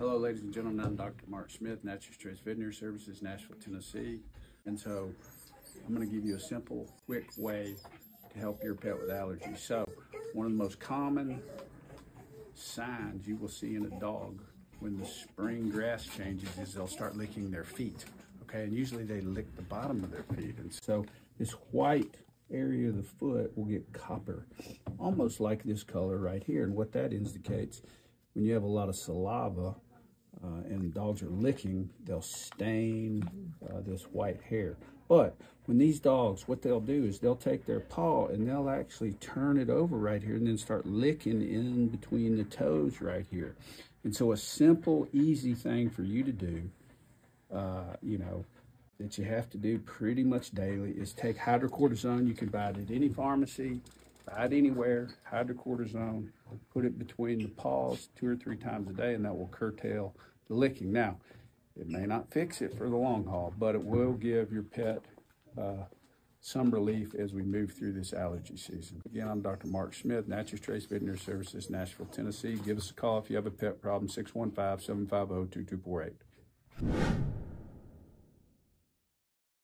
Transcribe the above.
Hello, ladies and gentlemen. I'm Dr. Marc Smith, Natchez Trace Veterinary Services, Nashville, Tennessee. And so I'm going to give you a simple, quick way to help your pet with allergies. So one of the most common signs you will see in a dog when the spring grass changes is they'll start licking their feet. Okay, and usually they lick the bottom of their feet. And so this white area of the foot will get copper, almost like this color right here. And what that indicates, when you have a lot of saliva uh, and dogs are licking, they'll stain uh, this white hair. But when these dogs, what they'll do is they'll take their paw and they'll actually turn it over right here and then start licking in between the toes right here. And so a simple, easy thing for you to do, uh, you know, that you have to do pretty much daily is take hydrocortisone. You can buy it at any pharmacy, buy hydrocortisone, put it between the paws two or three times a day, and that will curtail the licking. Now, it may not fix it for the long haul, but it will give your pet uh, some relief as we move through this allergy season. Again, I'm Dr. Marc Smith, Natchez Trace Veterinary Services, Nashville, Tennessee. Give us a call if you have a pet problem, 615 750 2248.